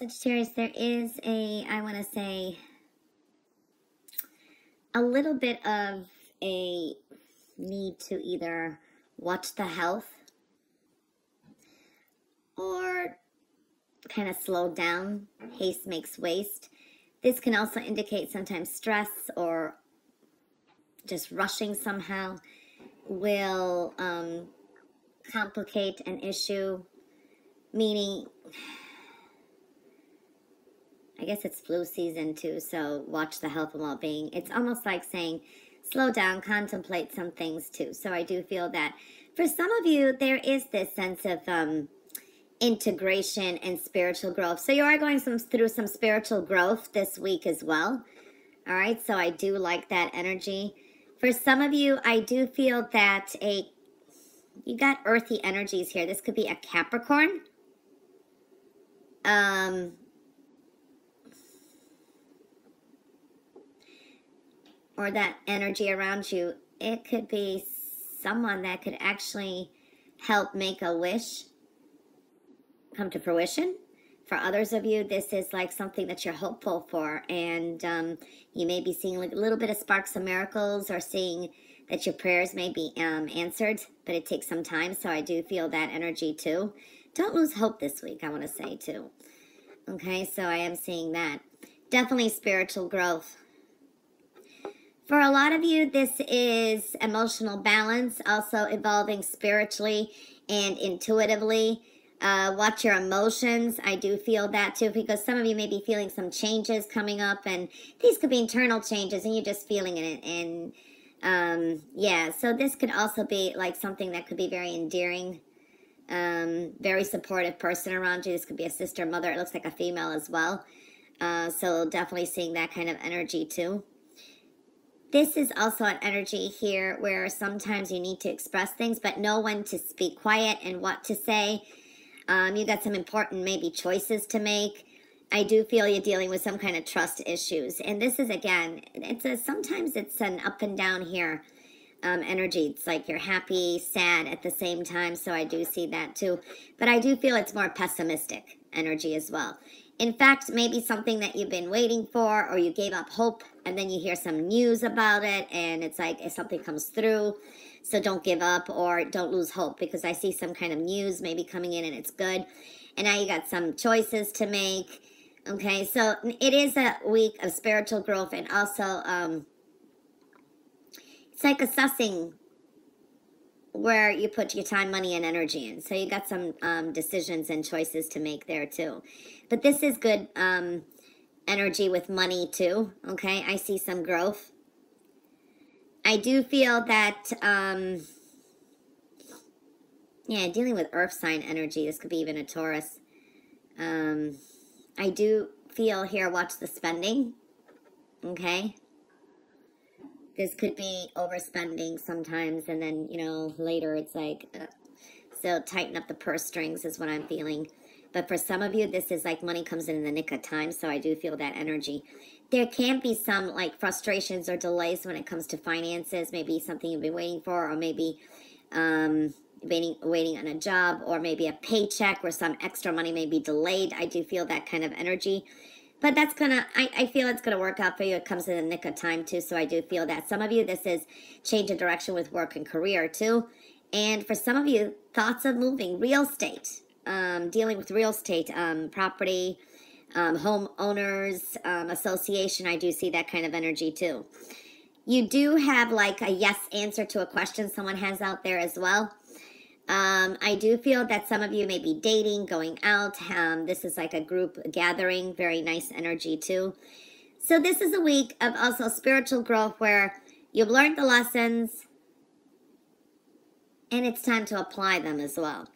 Sagittarius, there is a, I want to say, a little bit of a need to either watch the health or kind of slow down. Haste makes waste. This can also indicate sometimes stress or just rushing somehow will um, complicate an issue, meaning I guess it's flu season too, so watch the health and well-being. It's almost like saying, slow down, contemplate some things too. So I do feel that for some of you, there is this sense of um, integration and spiritual growth. So you are going some, through some spiritual growth this week as well. All right, so I do like that energy. For some of you, I do feel that a you got earthy energies here. This could be a Capricorn. Um, or that energy around you, it could be someone that could actually help make a wish come to fruition. For others of you, this is like something that you're hopeful for, and um, you may be seeing like a little bit of sparks of miracles or seeing that your prayers may be um, answered, but it takes some time. So I do feel that energy too. Don't lose hope this week, I want to say too. Okay, so I am seeing that. Definitely spiritual growth. For a lot of you, this is emotional balance, also evolving spiritually and intuitively. Uh, watch your emotions. I do feel that too, because some of you may be feeling some changes coming up, and these could be internal changes, and you're just feeling it. And um, yeah, so this could also be like something that could be very endearing, um, very supportive person around you. This could be a sister, mother. It looks like a female as well. Uh, so definitely seeing that kind of energy too. This is also an energy here where sometimes you need to express things, but know when to speak quiet and what to say. Um, you got some important maybe choices to make. I do feel you're dealing with some kind of trust issues. And this is, again, it's a, sometimes it's an up and down here um, energy. It's like you're happy, sad at the same time. So I do see that too. But I do feel it's more pessimistic energy as well. In fact, maybe something that you've been waiting for or you gave up hope and then you hear some news about it and it's like if something comes through, so don't give up or don't lose hope because I see some kind of news maybe coming in and it's good. And now you got some choices to make. Okay, so it is a week of spiritual growth and also um, it's like assessing where you put your time, money, and energy in. So you got some um, decisions and choices to make there too. But this is good um, energy with money too. Okay, I see some growth. I do feel that, um, yeah, dealing with earth sign energy, this could be even a Taurus. Um, I do feel here, watch the spending. Okay this could be overspending sometimes, and then, you know, later it's like, uh, so tighten up the purse strings is what I'm feeling. But for some of you, this is like money comes in in the nick of time, so I do feel that energy. There can be some like frustrations or delays when it comes to finances, maybe something you've been waiting for, or maybe um, waiting, waiting on a job, or maybe a paycheck where some extra money may be delayed. I do feel that kind of energy. But that's gonna, I, I feel it's gonna work out for you. It comes in the nick of time too, so I do feel that. Some of you, this is change of direction with work and career too. And for some of you, thoughts of moving, real estate, um, dealing with real estate, um, property, um, homeowners um, association, I do see that kind of energy too. You do have like a yes answer to a question someone has out there as well. Um, I do feel that some of you may be dating, going out. Um, this is like a group gathering, very nice energy too. So this is a week of also spiritual growth where you've learned the lessons and it's time to apply them as well.